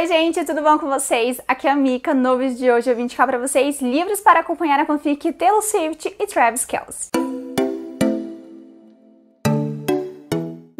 Oi, gente, tudo bom com vocês? Aqui é a Mika. No vídeo de hoje eu vim indicar pra vocês livros para acompanhar a fanfic Taylor Swift e Travis Kelce.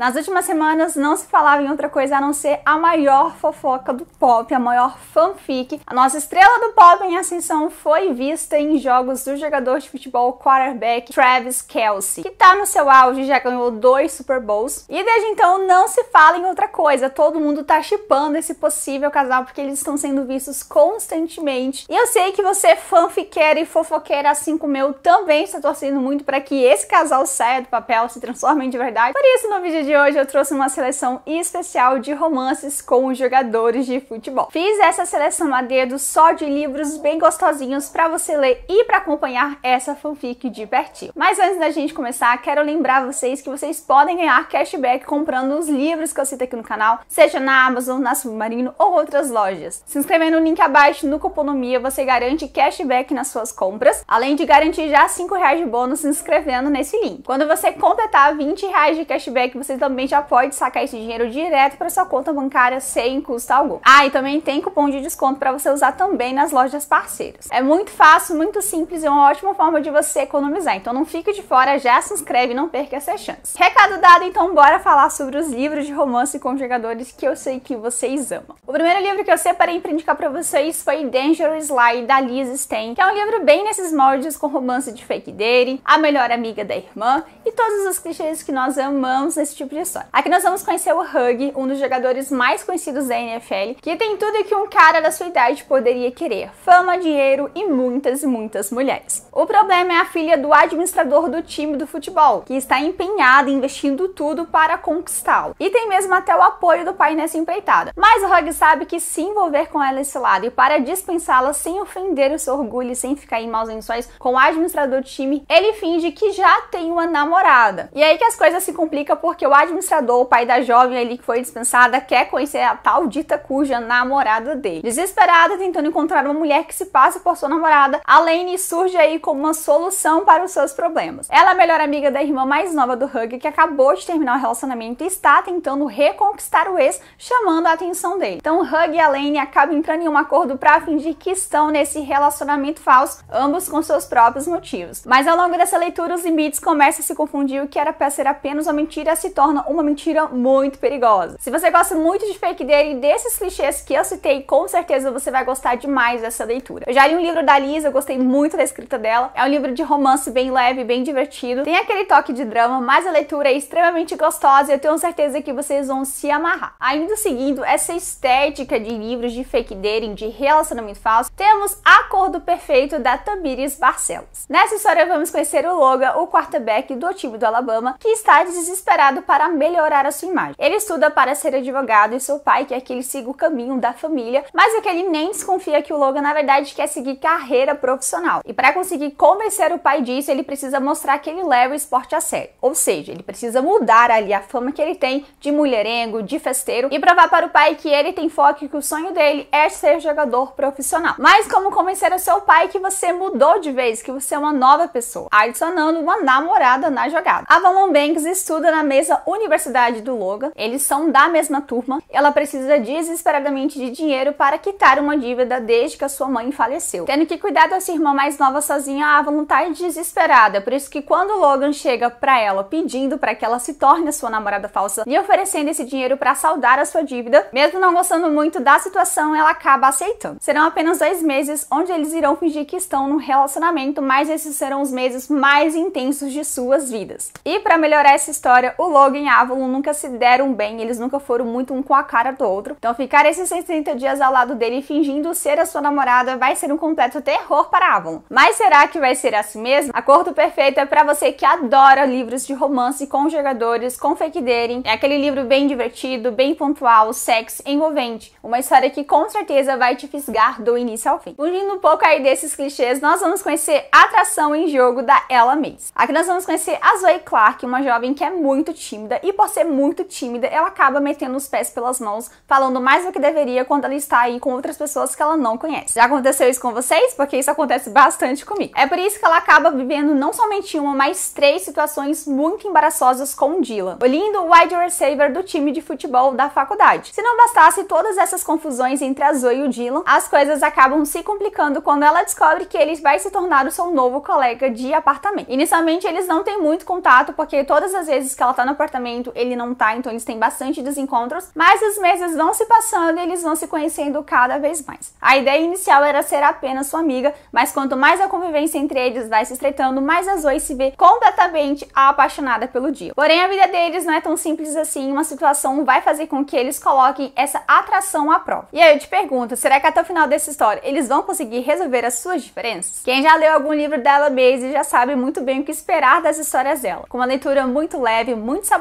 Nas últimas semanas não se falava em outra coisa a não ser a maior fofoca do pop, a maior fanfic. A nossa estrela do pop em ascensão foi vista em jogos do jogador de futebol quarterback Travis Kelce, que tá no seu auge, já ganhou dois Super Bowls. E desde então não se fala em outra coisa. Todo mundo tá chipando esse possível casal porque eles estão sendo vistos constantemente. E eu sei que você, fanfiqueira e fofoqueira, assim como eu, também está torcendo muito para que esse casal saia do papel, se transforme de verdade. Por isso, no vídeo de de hoje eu trouxe uma seleção especial de romances com jogadores de futebol. Fiz essa seleção a dedo só de livros bem gostosinhos para você ler e para acompanhar essa fanfic de pertinho. Mas antes da gente começar, quero lembrar vocês que vocês podem ganhar cashback comprando os livros que eu cito aqui no canal, seja na Amazon, na Submarino ou outras lojas. Se inscrevendo no link abaixo no Cuponomia, você garante cashback nas suas compras, além de garantir já 5 reais de bônus se inscrevendo nesse link. Quando você completar 20 reais de cashback, você também já pode sacar esse dinheiro direto para sua conta bancária sem custo algum. Ah, e também tem cupom de desconto para você usar também nas lojas parceiras. É muito fácil, muito simples e uma ótima forma de você economizar. Então não fique de fora, já se inscreve e não perca essa chance. Recado dado, então bora falar sobre os livros de romance com jogadores que eu sei que vocês amam. O primeiro livro que eu separei para indicar para vocês foi Dangerous Lie da Liz Stein, que é um livro bem nesses moldes com romance de fake dating, a melhor amiga da irmã e todos os clichês que nós amamos nesse tipo de história. Aqui nós vamos conhecer o Hug, um dos jogadores mais conhecidos da NFL, que tem tudo que um cara da sua idade poderia querer: fama, dinheiro e muitas e muitas mulheres. O problema é a filha do administrador do time do futebol, que está empenhada investindo tudo para conquistá-lo. E tem mesmo até o apoio do pai nessa empreitada. Mas o Hug sabe que se envolver com ela esse lado e para dispensá-la sem ofender o seu orgulho e sem ficar em maus lençóis com o administrador do time, ele finge que já tem uma namorada. E aí que as coisas se complicam porque o administrador o pai da jovem ali que foi dispensada, quer conhecer a tal dita cuja namorada dele. Desesperada, tentando encontrar uma mulher que se passe por sua namorada, a Lane surge aí como uma solução para os seus problemas. Ela é a melhor amiga da irmã mais nova do Hug, que acabou de terminar o relacionamento e está tentando reconquistar o ex, chamando a atenção dele. Então, Hug e a Lane acabam entrando em um acordo para fingir que estão nesse relacionamento falso, ambos com seus próprios motivos. Mas ao longo dessa leitura, os limites começam a se confundir, o que era para ser apenas uma mentira se torna uma mentira muito perigosa. Se você gosta muito de fake dele e desses clichês que eu citei, com certeza você vai gostar demais dessa leitura. Eu já li um livro da Lisa, eu gostei muito da escrita dela. É um livro de romance bem leve, bem divertido. Tem aquele toque de drama, mas a leitura é extremamente gostosa e eu tenho certeza que vocês vão se amarrar. Ainda seguindo essa estética de livros de fake dating, de relacionamento falso, temos Acordo Perfeito da Tamiris Barcelos. Nessa história vamos conhecer o Logan, o quarterback do time do Alabama, que está desesperado para melhorar a sua imagem. Ele estuda para ser advogado e seu pai quer que ele siga o caminho da família, mas é que ele nem desconfia que o Logan na verdade quer seguir carreira profissional. E para conseguir convencer o pai disso, ele precisa mostrar que ele leva o esporte a sério. Ou seja, ele precisa mudar ali a fama que ele tem de mulherengo, de festeiro e provar para o pai que ele tem foco e que o sonho dele é ser jogador profissional. Mas como convencer o seu pai que você mudou de vez, que você é uma nova pessoa, adicionando uma namorada na jogada. A Valon Banks estuda na mesa Universidade do Logan, eles são da mesma turma. Ela precisa desesperadamente de dinheiro para quitar uma dívida desde que a sua mãe faleceu. Tendo que cuidar da sua irmã mais nova sozinha, a Avalon tá desesperada. Por isso que quando Logan chega para ela pedindo para que ela se torne a sua namorada falsa e oferecendo esse dinheiro para saldar a sua dívida, mesmo não gostando muito da situação, ela acaba aceitando. Serão apenas dois meses onde eles irão fingir que estão num relacionamento, mas esses serão os meses mais intensos de suas vidas. E para melhorar essa história, o Logan e a Avalon nunca se deram bem, eles nunca foram muito um com a cara do outro. Então ficar esses 60 dias ao lado dele fingindo ser a sua namorada vai ser um completo terror para Avalon. Mas será que vai ser assim mesmo? Acordo Perfeito é para você que adora livros de romance com jogadores, com fake dating. É aquele livro bem divertido, bem pontual, sexy, envolvente. Uma história que com certeza vai te fisgar do início ao fim. Fugindo um pouco aí desses clichês, nós vamos conhecer Atração em Jogo da Ella Mace. Aqui nós vamos conhecer a Zoe Clark, uma jovem que é muito tímida tímida e por ser muito tímida, ela acaba metendo os pés pelas mãos, falando mais do que deveria quando ela está aí com outras pessoas que ela não conhece. Já aconteceu isso com vocês? Porque isso acontece bastante comigo. É por isso que ela acaba vivendo não somente uma, mas três situações muito embaraçosas com o Dylan, o lindo wide receiver do time de futebol da faculdade. Se não bastasse todas essas confusões entre a Zoe e o Dylan, as coisas acabam se complicando quando ela descobre que ele vai se tornar o seu novo colega de apartamento. Inicialmente eles não têm muito contato porque todas as vezes que ela tá no apartamento ele não tá, então eles têm bastante desencontros, mas os meses vão se passando e eles vão se conhecendo cada vez mais. A ideia inicial era ser apenas sua amiga, mas quanto mais a convivência entre eles vai se estreitando, mais a Zoe se vê completamente apaixonada pelo Dio. Porém, a vida deles não é tão simples assim, uma situação vai fazer com que eles coloquem essa atração à prova. E aí eu te pergunto, será que até o final dessa história eles vão conseguir resolver as suas diferenças? Quem já leu algum livro dela Base já sabe muito bem o que esperar das histórias dela. Com uma leitura muito leve, muito saborosa,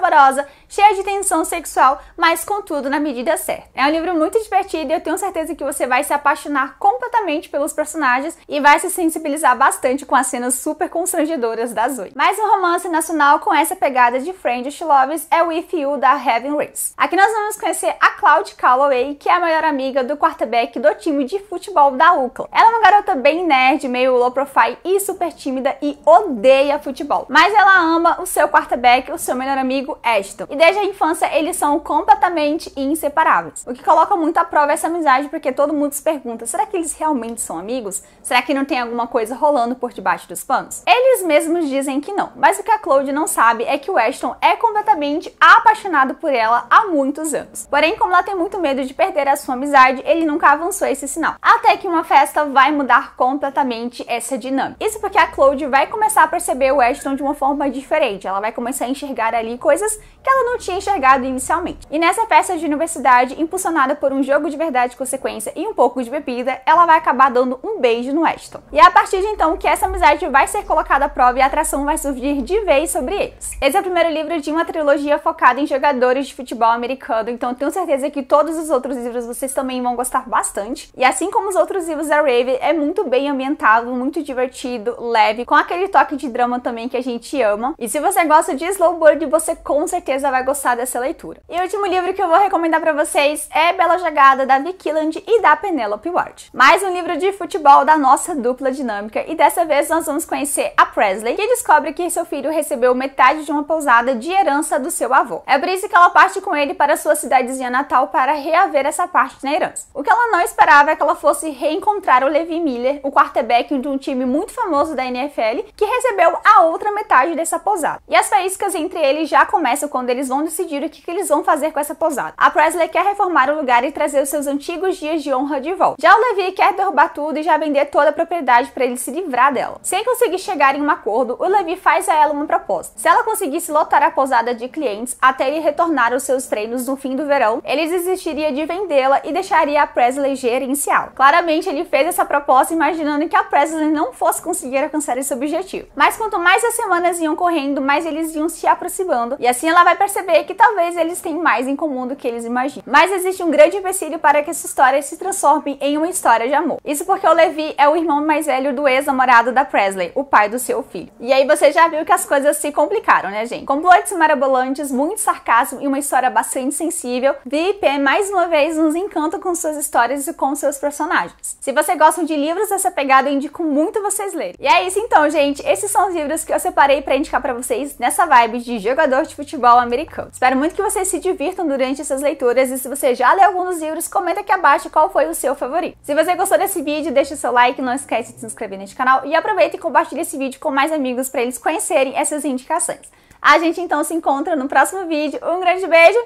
cheia de tensão sexual, mas contudo na medida certa. É um livro muito divertido e eu tenho certeza que você vai se apaixonar completamente pelos personagens e vai se sensibilizar bastante com as cenas super constrangedoras da Zoe. Mais um romance nacional com essa pegada de Friends Loves é With You da Heaven Race. Aqui nós vamos conhecer a Cloud Calloway, que é a melhor amiga do quarterback do time de futebol da UCLA. Ela é uma garota bem nerd, meio low profile e super tímida e odeia futebol. Mas ela ama o seu quarterback, o seu melhor amigo Ashton. E desde a infância eles são completamente inseparáveis. O que coloca muito à prova essa amizade, porque todo mundo se pergunta: será que eles realmente são amigos? Será que não tem alguma coisa rolando por debaixo dos panos? Eles mesmos dizem que não, mas o que a Claude não sabe é que o Ashton é completamente apaixonado por ela há muitos anos. Porém, como ela tem muito medo de perder a sua amizade, ele nunca avançou esse sinal. Até que uma festa vai mudar completamente essa dinâmica. Isso porque a Claude vai começar a perceber o Ashton de uma forma diferente. Ela vai começar a enxergar ali coisas que ela não tinha enxergado inicialmente. E nessa festa de universidade, impulsionada por um jogo de verdade consequência e um pouco de bebida, ela vai acabar dando um beijo no Ashton. E é a partir de então que essa amizade vai ser colocada à prova e a atração vai surgir de vez sobre eles. Esse é o primeiro livro de uma trilogia focada em jogadores de futebol americano, então tenho certeza que todos os outros livros vocês também vão gostar bastante. E assim como os outros livros da Raven, é muito bem ambientado, muito divertido, leve, com aquele toque de drama também que a gente ama. E se você gosta de Slow Bird, você com certeza vai gostar dessa leitura. E o último livro que eu vou recomendar para vocês é Bela Jogada da Vicky Land e da Penelope Ward. Mais um livro de futebol da nossa dupla dinâmica e dessa vez nós vamos conhecer a Presley, que descobre que seu filho recebeu metade de uma pousada de herança do seu avô. É por isso que ela parte com ele para sua cidadezinha natal para reaver essa parte na herança. O que ela não esperava é que ela fosse reencontrar o Levi Miller, o quarterback de um time muito famoso da NFL, que recebeu a outra metade dessa pousada. E as faíscas entre eles já começam quando eles vão decidir o que, que eles vão fazer com essa pousada. A Presley quer reformar o lugar e trazer os seus antigos dias de honra de volta. Já o Levi quer derrubar tudo e já vender toda a propriedade para ele se livrar dela. Sem conseguir chegar em um acordo, o Levi faz a ela uma proposta. Se ela conseguisse lotar a pousada de clientes até ele retornar aos seus treinos no fim do verão, ele desistiria de vendê-la e deixaria a Presley gerenciá-la. Claramente, ele fez essa proposta imaginando que a Presley não fosse conseguir alcançar esse objetivo. Mas quanto mais as semanas iam correndo, mais eles iam se aproximando, e assim ela vai perceber que talvez eles tenham mais em comum do que eles imaginam. Mas existe um grande empecilho para que essa história se transforme em uma história de amor. Isso porque o Levi é o irmão mais velho do ex-namorado da Presley, o pai do seu filho. E aí você já viu que as coisas se complicaram, né, gente? Complotes marabolantes, muito sarcasmo e uma história bastante sensível, VIP mais uma vez nos encanta com suas histórias e com seus personagens. Se você gosta de livros dessa pegada, eu indico muito vocês lerem. E é isso então, gente. Esses são os livros que eu separei para indicar para vocês nessa vibe de jogador de futebol americano. Espero muito que vocês se divirtam durante essas leituras e se você já leu algum dos livros, comenta aqui abaixo qual foi o seu favorito. Se você gostou desse vídeo, deixa o seu like, não esquece de se inscrever neste canal e aproveita e compartilhe esse vídeo com mais amigos para eles conhecerem essas indicações. A gente então se encontra no próximo vídeo. Um grande beijo,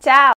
tchau!